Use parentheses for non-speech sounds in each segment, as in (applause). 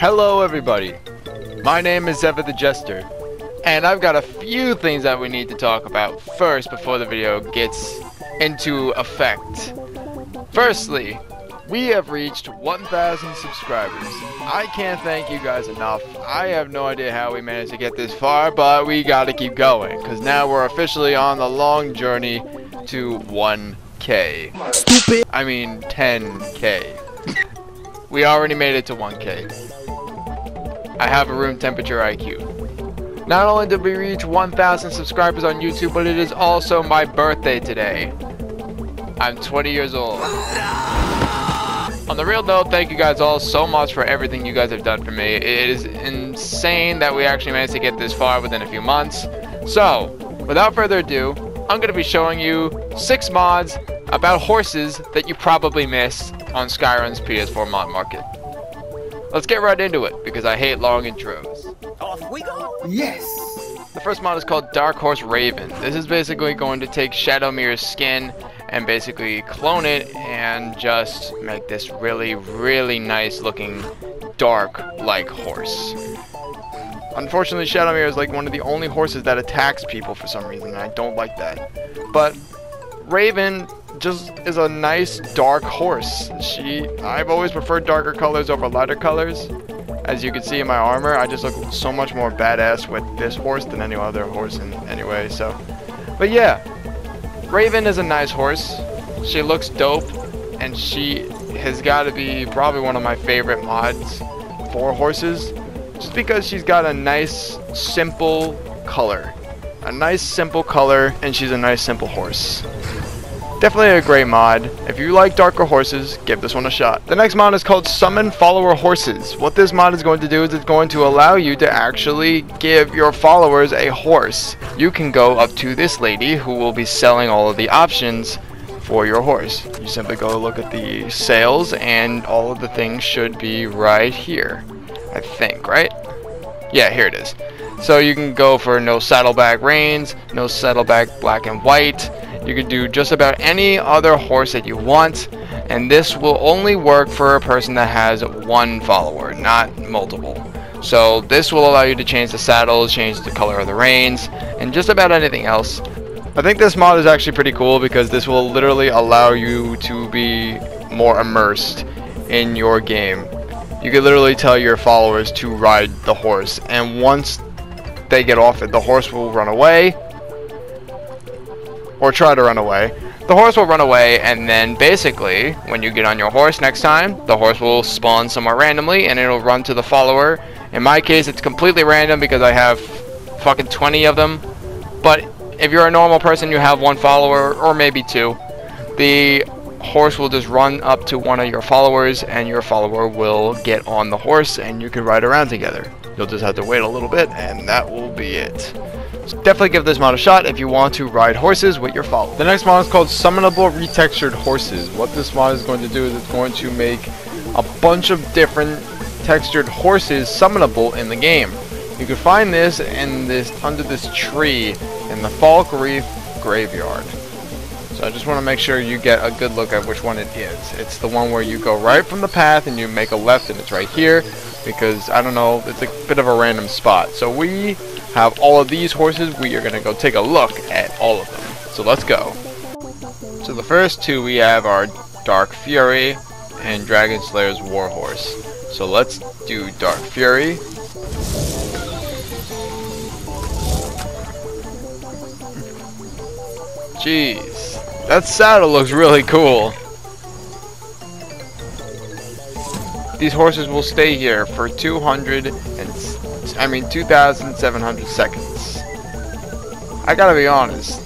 Hello everybody, my name is Xever the Jester, and I've got a few things that we need to talk about first before the video gets into effect. Firstly, we have reached 1,000 subscribers. I can't thank you guys enough. I have no idea how we managed to get this far, but we gotta keep going, because now we're officially on the long journey to 1K. Stupid. I mean 10K. We already made it to 1K. I have a room temperature IQ. Not only did we reach 1,000 subscribers on YouTube, but it is also my birthday today. I'm 20 years old. On the real note, thank you guys all so much for everything you guys have done for me. It is insane that we actually managed to get this far within a few months. So, without further ado, I'm going to be showing you six mods about horses that you probably missed on Skyrim's PS4 mod market. Let's get right into it, because I hate long intros. Off we go. Yes. The first mod is called Dark Horse Raven. This is basically going to take Shadowmere's skin and basically clone it and just make this really, really nice looking dark like horse. Unfortunately, Shadowmere is like one of the only horses that attacks people for some reason, and I don't like that. But Raven just is a nice dark horse. She, I've always preferred darker colors over lighter colors. As you can see in my armor, I just look so much more badass with this horse than any other horse in any way. So, but yeah, Raven is a nice horse. She looks dope, and she has got to be probably one of my favorite mods for horses, just because she's got a nice, simple color. A nice, simple color, and she's a nice, simple horse. Definitely a great mod. If you like darker horses, give this one a shot. The next mod is called Summon Follower Horses. What this mod is going to do is it's going to allow you to actually give your followers a horse. You can go up to this lady who will be selling all of the options for your horse. You simply go look at the sales and all of the things should be right here. I think, right? Yeah, here it is. So you can go for no saddleback reins, no saddleback black and white, you can do just about any other horse that you want, and this will only work for a person that has one follower, not multiple. So this will allow you to change the saddles, change the color of the reins, and just about anything else. I think this mod is actually pretty cool because this will literally allow you to be more immersed in your game. You can literally tell your followers to ride the horse, and once they get off it, the horse will run away, or try to run away. The horse will run away, and then basically, when you get on your horse next time, the horse will spawn somewhere randomly, and it'll run to the follower. In my case, it's completely random because I have fucking 20 of them. But if you're a normal person, you have one follower, or maybe two. The horse will just run up to one of your followers, and your follower will get on the horse, and you can ride around together. You'll just have to wait a little bit, and that will be it. Definitely give this mod a shot if you want to ride horses with your follower. The next mod is called Summonable Retextured Horses. What this mod is going to do is it's going to make a bunch of different textured horses summonable in the game. You can find this in this under this tree in the Falkreath Graveyard. So I just want to make sure you get a good look at which one it is. It's the one where you go right from the path and you make a left and it's right here because I don't know, it's a bit of a random spot. So we have all of these horses. We are going to go take a look at all of them. So let's go. So the first two we have are Dark Fury and Dragon Slayer's Warhorse. So let's do Dark Fury. Jeez, that saddle looks really cool. These horses will stay here for 200 and I mean 2,700 seconds. I gotta be honest.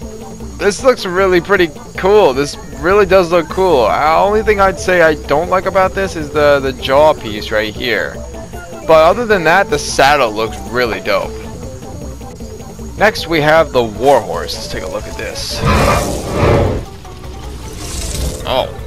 This looks really pretty cool. This really does look cool. The only thing I'd say I don't like about this is the, the jaw piece right here. But other than that, the saddle looks really dope. Next we have the Warhorse. Let's take a look at this. Oh.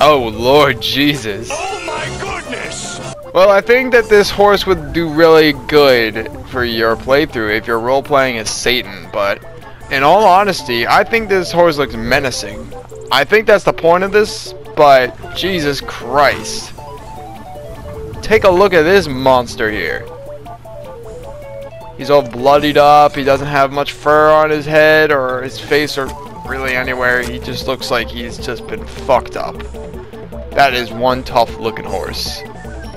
Oh, Lord Jesus. Oh, my Jesus. Well, I think that this horse would do really good for your playthrough if you're role-playing as Satan, but in all honesty, I think this horse looks menacing. I think that's the point of this, but Jesus Christ. take a look at this monster here. He's all bloodied up. He doesn't have much fur on his head or his face or really anywhere. He just looks like he's just been fucked up. That is one tough looking horse.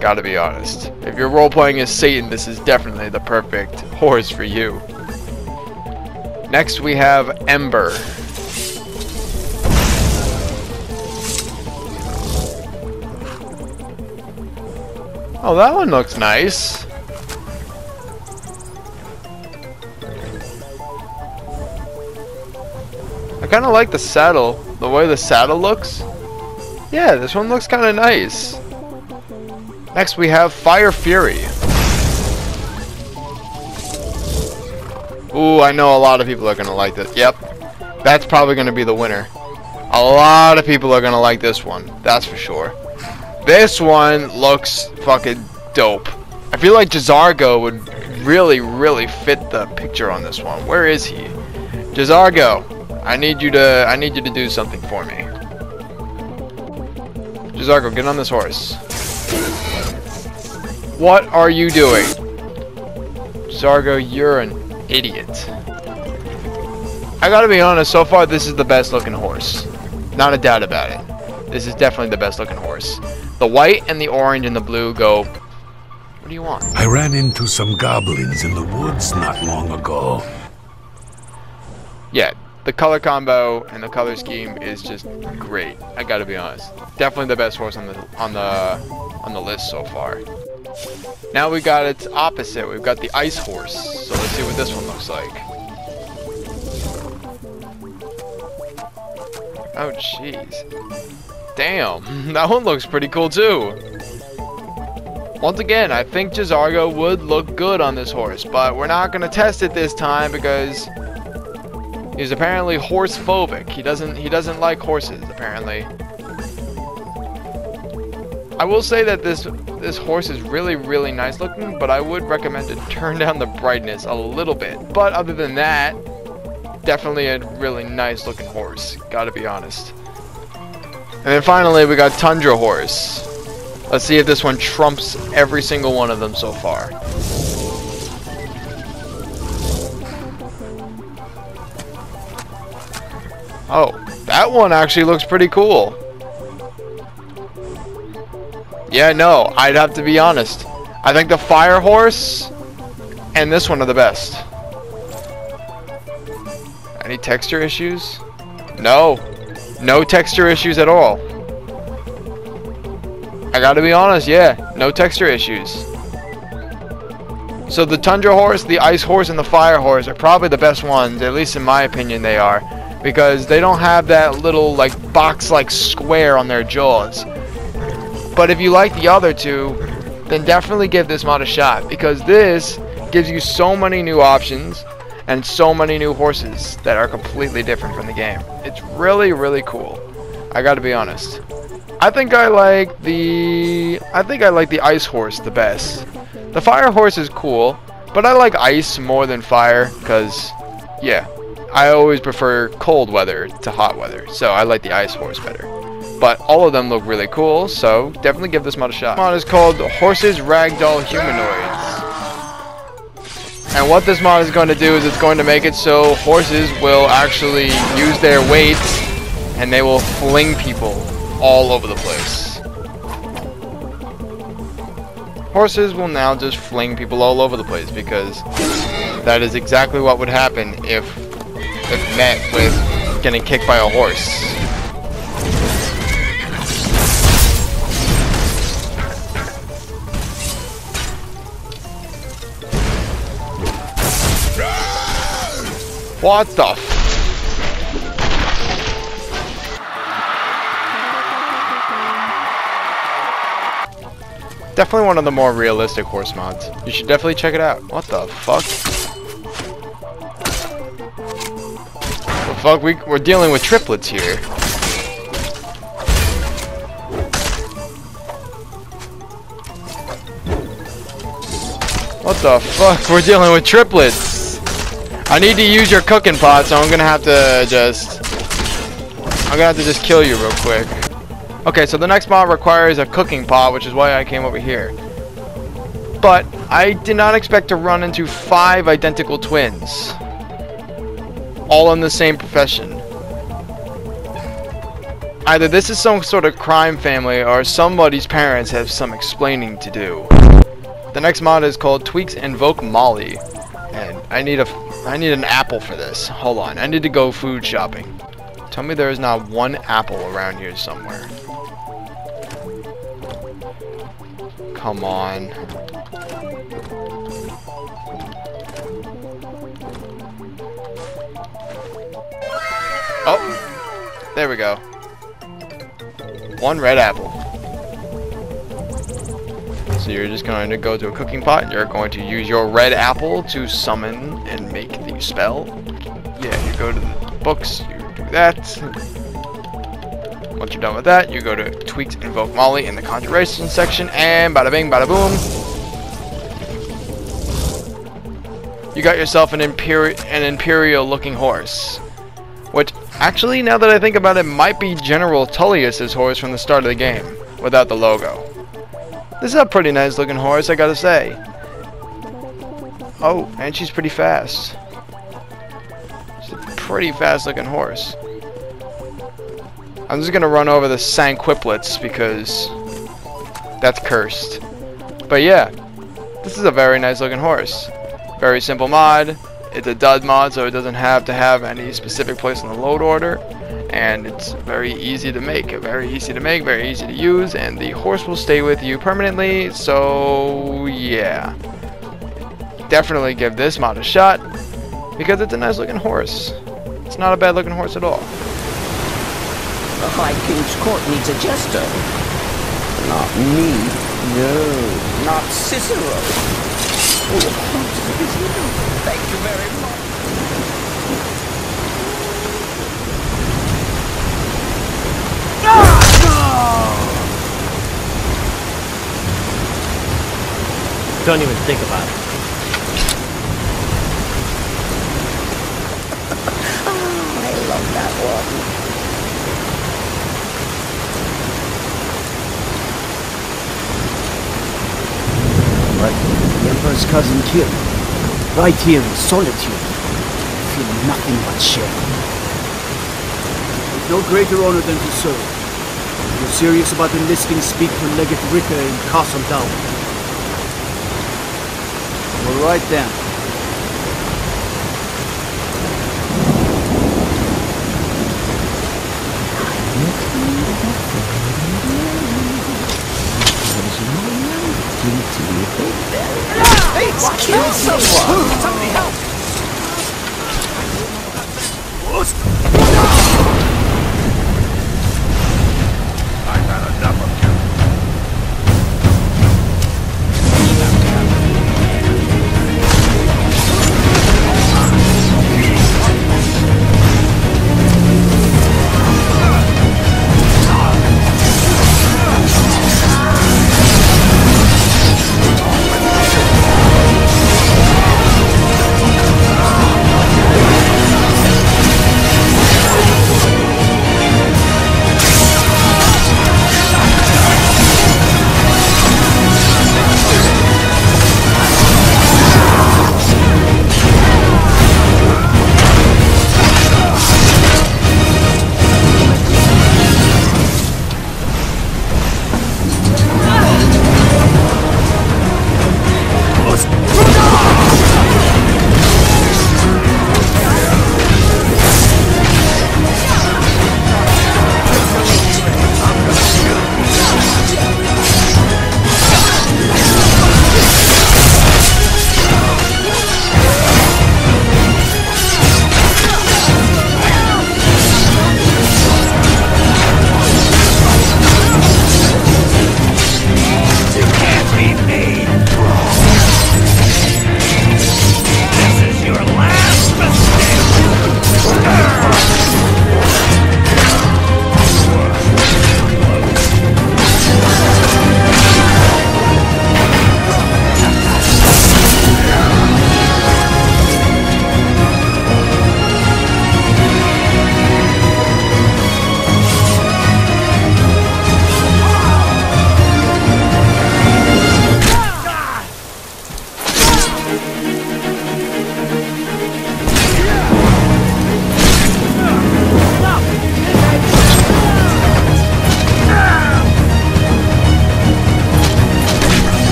Gotta be honest. If you're role playing as Satan, this is definitely the perfect horse for you. Next we have Ember. Oh, that one looks nice. I kind of like the saddle. The way the saddle looks. Yeah, this one looks kind of nice. Next we have Fire Fury. Ooh, I know a lot of people are going to like this. Yep. That's probably going to be the winner. A lot of people are going to like this one. That's for sure. This one looks fucking dope. I feel like J'zargo would really, really fit the picture on this one. Where is he? J'zargo. I need you to I need you to do something for me. J'zargo, get on this horse. What are you doing? J'zargo, you're an idiot. I gotta be honest, so far this is the best looking horse. Not a doubt about it. This is definitely the best looking horse. The white and the orange and the blue go... What do you want? I ran into some goblins in the woods not long ago. Yeah, the color combo and the color scheme is just great. I gotta be honest. Definitely the best horse on the on the on the list so far. Now we got its opposite. We've got the ice horse. So let's see what this one looks like. Oh jeez. Damn, (laughs) that one looks pretty cool too. Once again, I think J'zargo would look good on this horse, but we're not going to test it this time because He's apparently horse phobic. He doesn't he doesn't like horses apparently. I will say that this this horse is really really nice looking, but I would recommend to turn down the brightness a little bit. But other than that, definitely a really nice looking horse. Got to be honest. And then finally we got Tundra horse. Let's see if this one trumps every single one of them so far. Oh, that one actually looks pretty cool. Yeah, no, I'd have to be honest. I think the Fire Horse and this one are the best. Any texture issues? No. No texture issues at all. I gotta be honest, yeah. No texture issues. So the Tundra Horse, the Ice Horse, and the Fire Horse are probably the best ones, at least in my opinion they are because they don't have that little like box like square on their jaws. But if you like the other two, then definitely give this mod a shot because this gives you so many new options and so many new horses that are completely different from the game. It's really really cool. I got to be honest. I think I like the I think I like the ice horse the best. The fire horse is cool, but I like ice more than fire cuz yeah, I always prefer cold weather to hot weather, so I like the ice horse better. But all of them look really cool, so definitely give this mod a shot. This mod is called Horses Ragdoll Humanoids. And what this mod is going to do is it's going to make it so horses will actually use their weight and they will fling people all over the place. Horses will now just fling people all over the place because that is exactly what would happen if if met with getting kicked by a horse. What the Definitely one of the more realistic horse mods. You should definitely check it out. What the fuck? The fuck? We, we're dealing with triplets here. What the fuck? We're dealing with triplets. I need to use your cooking pot, so I'm gonna have to just... I'm gonna have to just kill you real quick. Okay, so the next mod requires a cooking pot, which is why I came over here. But I did not expect to run into five identical twins. All in the same profession. Either this is some sort of crime family or somebody's parents have some explaining to do. The next mod is called Tweaks Invoke Molly. And I need a I need an apple for this. Hold on. I need to go food shopping. Tell me there is not one apple around here somewhere. Come on. Oh! There we go. One red apple. So you're just going to go to a cooking pot. and You're going to use your red apple to summon and make the spell. Yeah, you go to the books, you do that. Once you're done with that, you go to Tweaks Invoke Molly in the Conjuration section, and bada bing, bada boom. You got yourself an, imperi an Imperial looking horse. Which, actually, now that I think about it, might be General Tullius's horse from the start of the game, without the logo. This is a pretty nice looking horse, I gotta say. Oh, and she's pretty fast. She's a pretty fast looking horse. I'm just gonna run over the Sanquiplets because that's cursed. But yeah, this is a very nice looking horse. Very simple mod. It's a dud mod, so it doesn't have to have any specific place in the load order. And it's very easy to make. Very easy to make, very easy to use, and the horse will stay with you permanently, so yeah. Definitely give this mod a shot, because it's a nice looking horse. It's not a bad looking horse at all. The High King's court needs a jester. Not me. No, not Cicero. Oh, thank you very much. Don't even think about it. oh, I love that one. But the Emperor's cousin killed. Right here in solitude. Feeling nothing but shame. There's no greater honor than to serve. You're serious about enlisting, speak to Legate Rikke in Castle Dour. All right then. Hey!